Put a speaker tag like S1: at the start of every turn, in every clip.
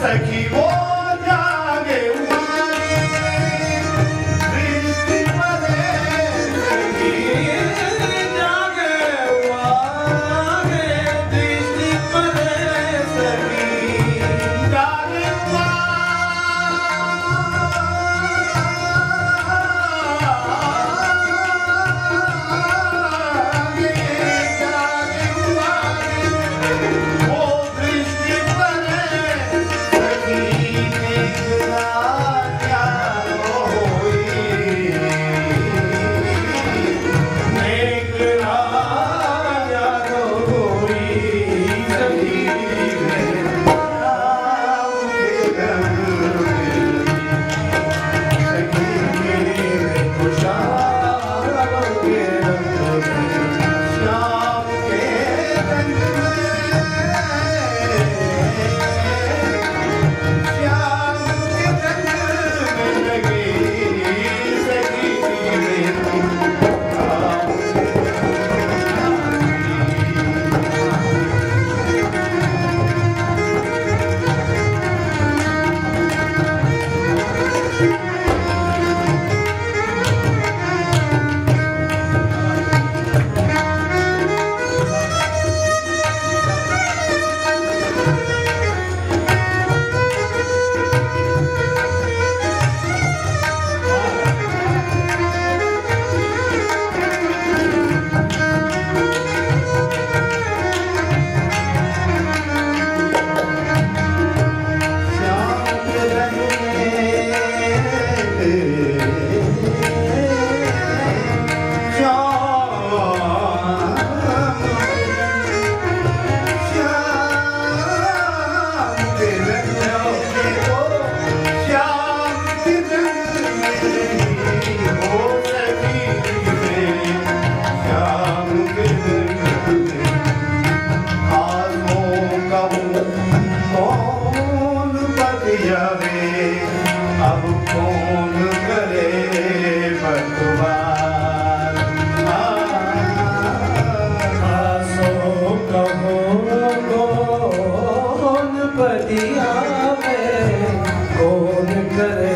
S1: se you.
S2: deja de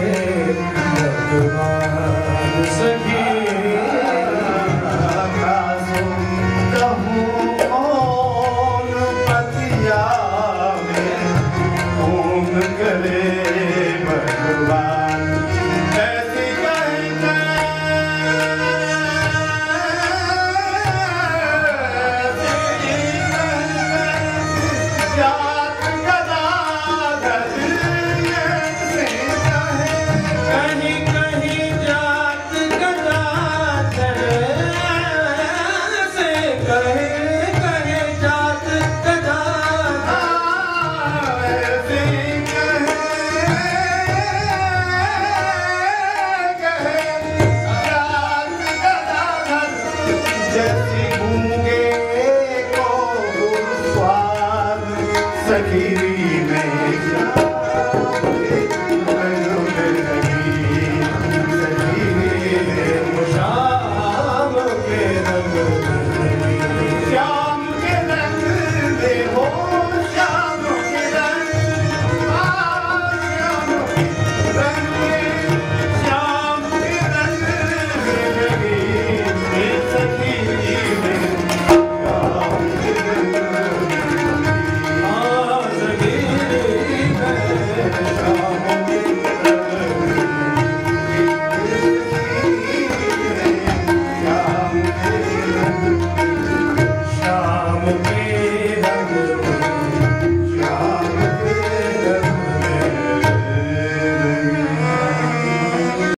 S1: aqui